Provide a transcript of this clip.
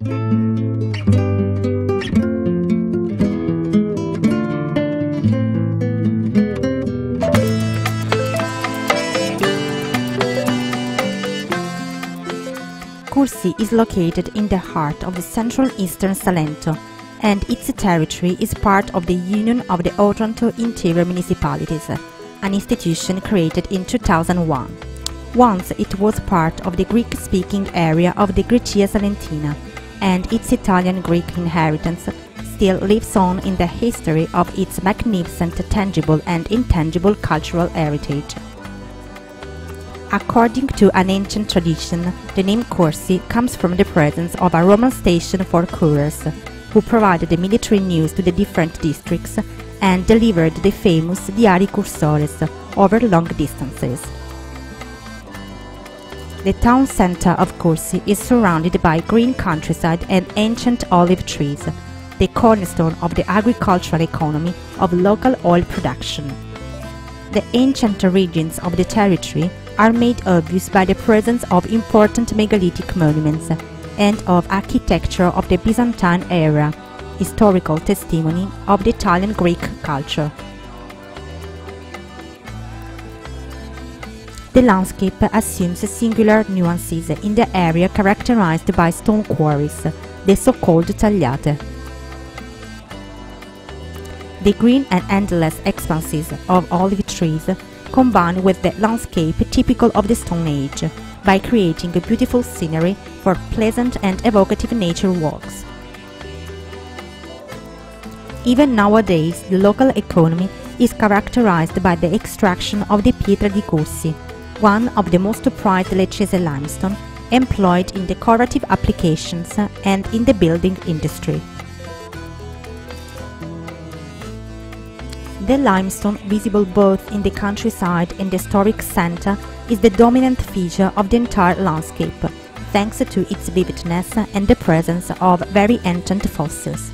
Cursi is located in the heart of the central eastern Salento, and its territory is part of the Union of the Otranto Interior Municipalities, an institution created in 2001. Once it was part of the Greek-speaking area of the Grecia Salentina, and its Italian-Greek inheritance still lives on in the history of its magnificent tangible and intangible cultural heritage. According to an ancient tradition, the name Cursi comes from the presence of a Roman station for couriers, who provided the military news to the different districts and delivered the famous Diari Cursores over long distances. The town center of Cursi is surrounded by green countryside and ancient olive trees, the cornerstone of the agricultural economy of local oil production. The ancient origins of the territory are made obvious by the presence of important megalithic monuments and of architecture of the Byzantine era, historical testimony of the Italian-Greek culture. The landscape assumes singular nuances in the area characterized by stone quarries, the so-called tagliate. The green and endless expanses of olive trees combine with the landscape typical of the Stone Age by creating a beautiful scenery for pleasant and evocative nature walks. Even nowadays, the local economy is characterized by the extraction of the pietra di Cursi, one of the most prized Leccese limestone employed in decorative applications and in the building industry. The limestone, visible both in the countryside and the historic center, is the dominant feature of the entire landscape, thanks to its vividness and the presence of very ancient fossils.